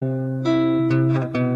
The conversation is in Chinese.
嗯。